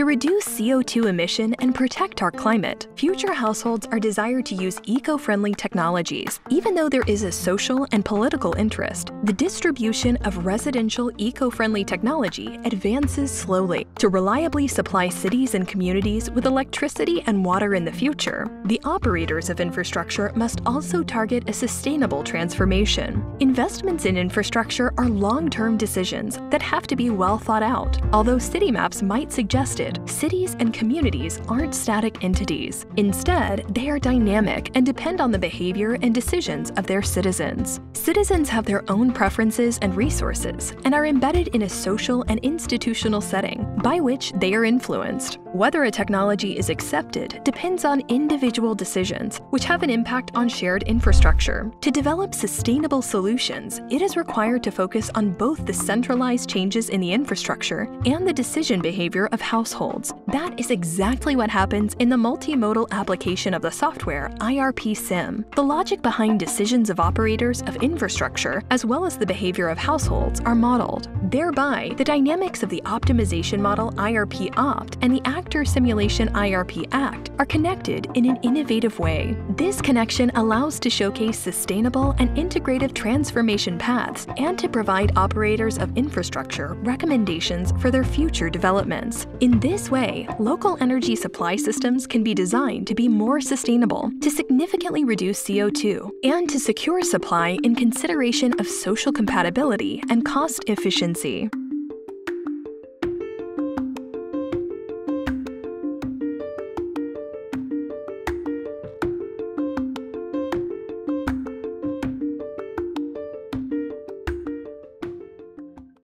To reduce CO2 emission and protect our climate, future households are desired to use eco-friendly technologies. Even though there is a social and political interest, the distribution of residential eco-friendly technology advances slowly. To reliably supply cities and communities with electricity and water in the future, the operators of infrastructure must also target a sustainable transformation. Investments in infrastructure are long-term decisions that have to be well thought out. Although city maps might suggest it, cities and communities aren't static entities. Instead, they are dynamic and depend on the behavior and decisions of their citizens. Citizens have their own preferences and resources and are embedded in a social and institutional setting by which they are influenced. Whether a technology is accepted depends on individual decisions, which have an impact on shared infrastructure. To develop sustainable solutions, it is required to focus on both the centralized changes in the infrastructure and the decision behavior of households. That is exactly what happens in the multi-model application of the software IRP Sim. The logic behind decisions of operators of infrastructure, as well as the behavior of households, are modeled. Thereby, the dynamics of the optimization model IRP Opt and the actor simulation IRP Act are connected in an innovative way. This connection allows to showcase sustainable and integrative transformation paths and to provide operators of infrastructure recommendations for their future developments. In this way, local energy supply systems can be designed to be more sustainable, to significantly reduce CO2, and to secure supply in consideration of social compatibility and cost efficiency agency.